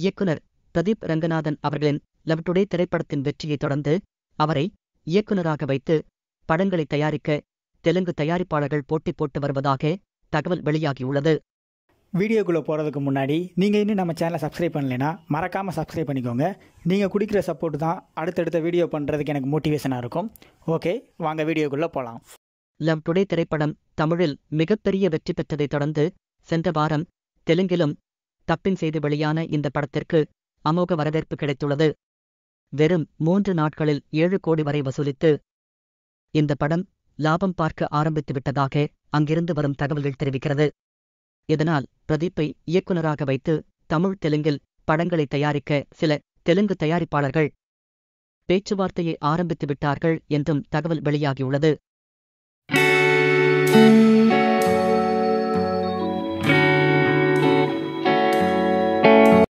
இயக்குனர் பிரதீப் ரங்கநாதன் அவர்களின் love today திரைப்படத்தின் வெற்றியைத் தொடர்ந்து அவரை இயக்குனராக வைத்து படங்களை தயாரிக்க தெலுங்கு தயாரிப்பாளர்கள் போட்டி போட்டு வருவதாக தகவல் வெளியாகியுள்ளது. வீடியோக்குள்ளே போகிறதுக்கு முன்னாடி நீங்கள் இன்னும் நம்ம சேனலை சப்ஸ்கிரைப் பண்ணலைன்னா மறக்காமல் சப்ஸ்கிரைப் பண்ணிக்கோங்க. நீங்கள் கொடுக்குற சப்போர்ட் தான் அடுத்தடுத்த வீடியோ பண்ணுறதுக்கு எனக்கு மோட்டிவேஷனாக இருக்கும். ஓகே வாங்க வீடியோக்குள்ளே போகலாம் லவ் டுடே திரைப்படம் தமிழில் மிகப்பெரிய வெற்றி பெற்றதைத் தொடர்ந்து சென்ற வாரம் தெலுங்கிலும் தப்பின் செய்து வெளியான இந்த படத்திற்கு அமோக வரவேற்பு கிடைத்துள்ளது. வெறும் மூன்று நாட்களில் ஏழு கோடி வரை வசூலித்து இந்த படம் லாபம் பார்க்க ஆரம்பித்து விட்டதாக அங்கிருந்து வரும் தகவல்கள் தெரிவிக்கிறது. இதனால் பிரதீப்பை இயக்குனராக வைத்து தமிழ் தெலுங்கில் படங்களை தயாரிக்க சில தெலுங்கு தயாரிப்பாளர்கள் பேச்சுவார்த்தையை ஆரம்பித்து விட்டார்கள் என்றும் தகவல் வெளியாகியுள்ளது.